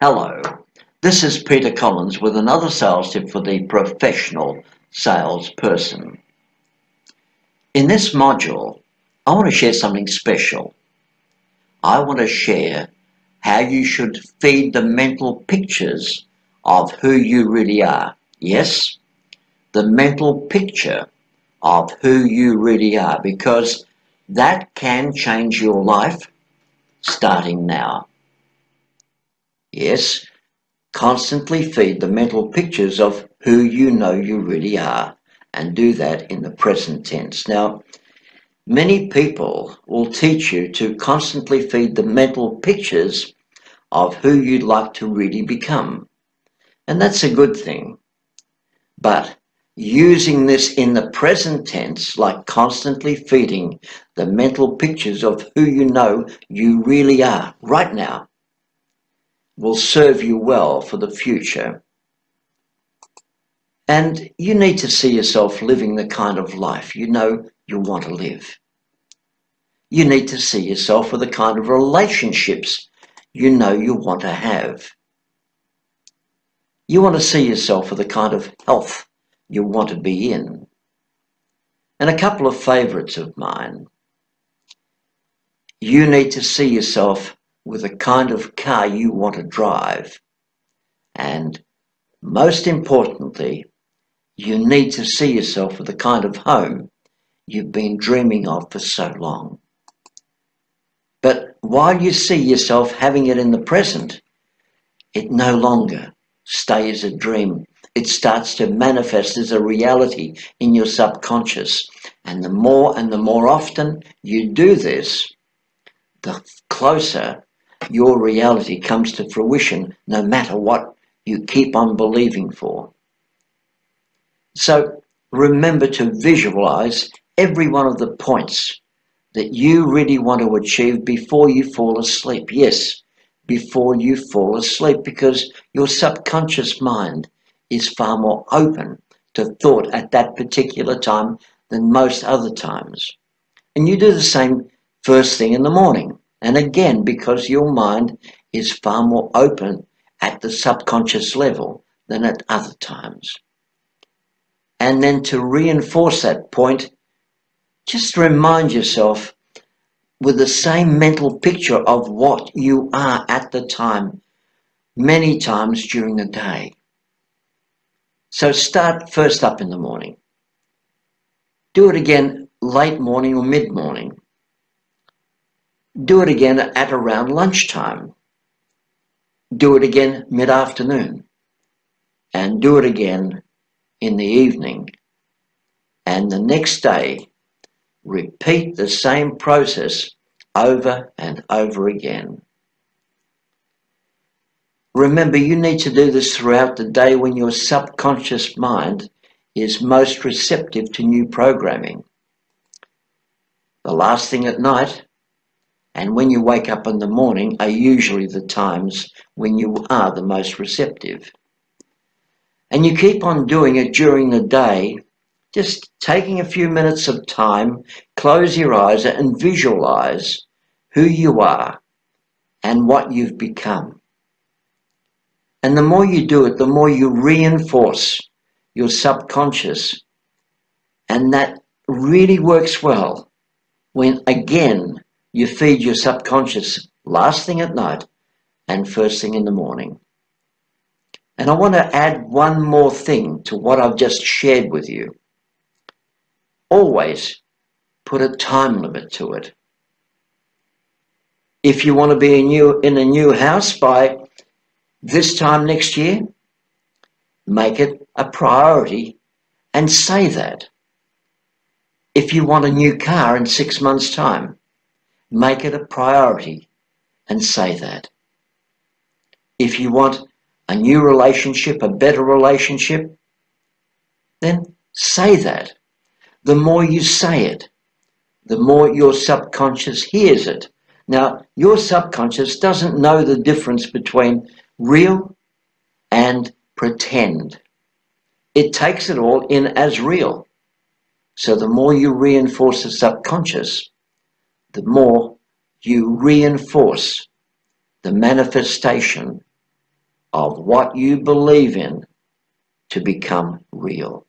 Hello, this is Peter Collins with another sales tip for the professional salesperson. In this module, I want to share something special. I want to share how you should feed the mental pictures of who you really are. Yes, the mental picture of who you really are because that can change your life starting now. Yes, constantly feed the mental pictures of who you know you really are and do that in the present tense. Now, many people will teach you to constantly feed the mental pictures of who you'd like to really become. And that's a good thing. But using this in the present tense, like constantly feeding the mental pictures of who you know you really are right now, will serve you well for the future. And you need to see yourself living the kind of life you know you want to live. You need to see yourself with the kind of relationships you know you want to have. You want to see yourself with the kind of health you want to be in. And a couple of favourites of mine. You need to see yourself with the kind of car you want to drive. And most importantly, you need to see yourself with the kind of home you've been dreaming of for so long. But while you see yourself having it in the present, it no longer stays a dream. It starts to manifest as a reality in your subconscious. And the more and the more often you do this, the closer your reality comes to fruition no matter what you keep on believing for. So remember to visualize every one of the points that you really want to achieve before you fall asleep. Yes, before you fall asleep, because your subconscious mind is far more open to thought at that particular time than most other times. And you do the same first thing in the morning. And again, because your mind is far more open at the subconscious level than at other times. And then to reinforce that point, just remind yourself with the same mental picture of what you are at the time, many times during the day. So start first up in the morning. Do it again late morning or mid morning. Do it again at around lunchtime. Do it again mid-afternoon. And do it again in the evening. And the next day, repeat the same process over and over again. Remember, you need to do this throughout the day when your subconscious mind is most receptive to new programming. The last thing at night, and when you wake up in the morning are usually the times when you are the most receptive. And you keep on doing it during the day, just taking a few minutes of time, close your eyes and visualize who you are and what you've become. And the more you do it, the more you reinforce your subconscious. And that really works well when, again, you feed your subconscious last thing at night and first thing in the morning. And I want to add one more thing to what I've just shared with you. Always put a time limit to it. If you want to be in, new, in a new house by this time next year, make it a priority and say that. If you want a new car in six months' time, Make it a priority and say that. If you want a new relationship, a better relationship, then say that. The more you say it, the more your subconscious hears it. Now, your subconscious doesn't know the difference between real and pretend. It takes it all in as real. So the more you reinforce the subconscious, the more you reinforce the manifestation of what you believe in to become real.